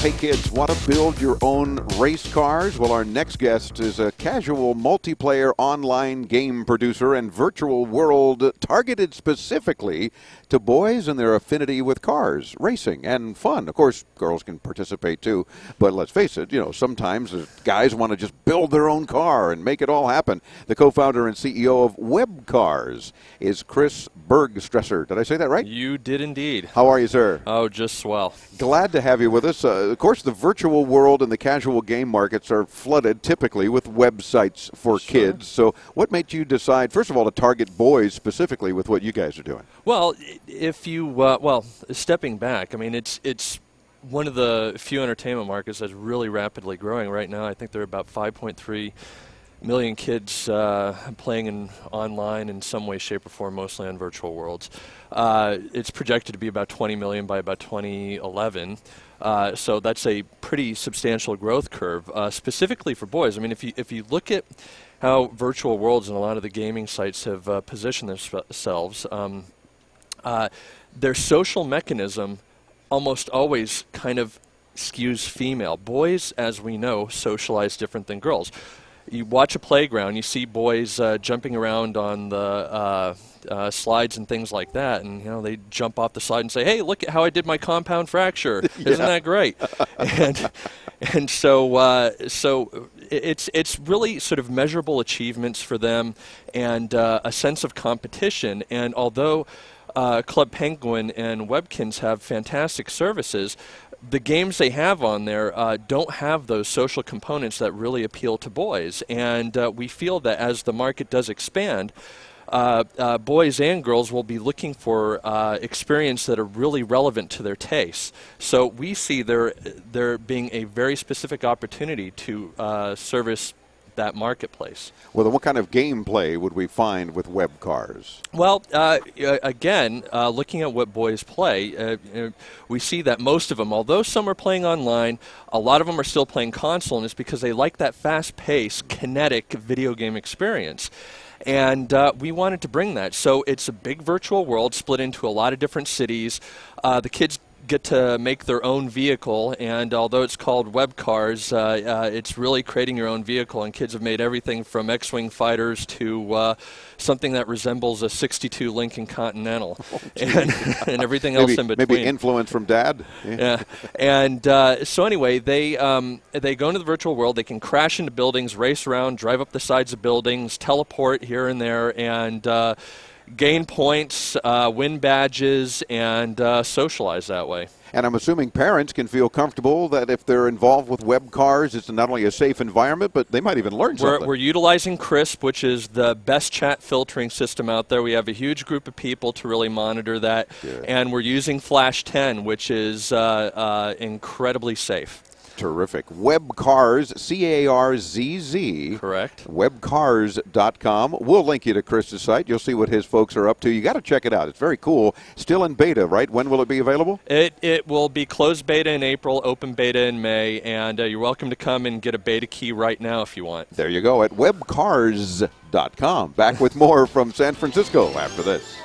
Hey kids, want to build your own race cars? Well, our next guest is a casual multiplayer online game producer and virtual world targeted specifically to boys and their affinity with cars, racing, and fun. Of course, girls can participate too, but let's face it, you know, sometimes guys want to just build their own car and make it all happen. The co-founder and CEO of Webcarzz is Chris Bergstresser. Did I say that right? You did indeed. How are you, sir? Oh, just swell. Glad to have you with us. Uh, of course, the virtual world and the casual game markets are flooded typically with websites for sure. kids. So, what made you decide, first of all, to target boys specifically with what you guys are doing? Well, if you uh, well, stepping back, I mean, it's it's one of the few entertainment markets that's really rapidly growing right now. I think there are about 5.3 million kids uh, playing in online in some way, shape, or form, mostly on virtual worlds. Uh, it's projected to be about 20 million by about 2011. Uh, so that's a pretty substantial growth curve, uh, specifically for boys. I mean, if you if you look at how virtual worlds and a lot of the gaming sites have uh, positioned themselves. Um, uh, their social mechanism almost always kind of skews female. Boys, as we know, socialize different than girls. You watch a playground, you see boys uh, jumping around on the uh, uh, slides and things like that, and you know they jump off the slide and say, "Hey, look at how I did my compound fracture! Isn't that great?" and and so uh, so it's it's really sort of measurable achievements for them and uh, a sense of competition. And although uh, Club Penguin and Webkinz have fantastic services. The games they have on there uh, don't have those social components that really appeal to boys, and uh, we feel that as the market does expand, uh, uh, boys and girls will be looking for uh, that are really relevant to their tastes. So we see there there being a very specific opportunity to uh, service that marketplace. Well, then what kind of gameplay would we find with Webcarzz? Well, uh, again, uh, looking at what boys play, uh, we see that most of them, although some are playing online, a lot of them are still playing console, and it's because they like that fast-paced, kinetic video game experience. And uh, we wanted to bring that. So it's a big virtual world split into a lot of different cities. Uh, the kids get to make their own vehicle, and although it's called Webcarzz, uh, uh, it's really creating your own vehicle. And kids have made everything from X-wing fighters to uh, something that resembles a '62 Lincoln Continental, oh, and, and, everything maybe, else in between. Maybe influence from Dad. Yeah. yeah. And uh, so anyway, they um, they go into the virtual world. They can crash into buildings, race around, drive up the sides of buildings, teleport here and there, and uh, gain points, uh, win badges, and uh, socialize that way. And I'm assuming parents can feel comfortable that if they're involved with Webcarzz, it's not only a safe environment, but they might even learn we're, something. We're utilizing CRISP, which is the best chat filtering system out there. We have a huge group of people to really monitor that. And we're using Flash 10, which is uh, uh, incredibly safe. Terrific. Webcarzz, C A R Z Z. Correct. Webcarzz.com. We'll link you to Chris's site. You'll see what his folks are up to. You got to check it out. It's very cool. Still in beta, right? When will it be available? It, it will be closed beta in April, open beta in May, and uh, you're welcome to come and get a beta key right now if you want. There you go at webcarzz.com. Back with more from San Francisco after this.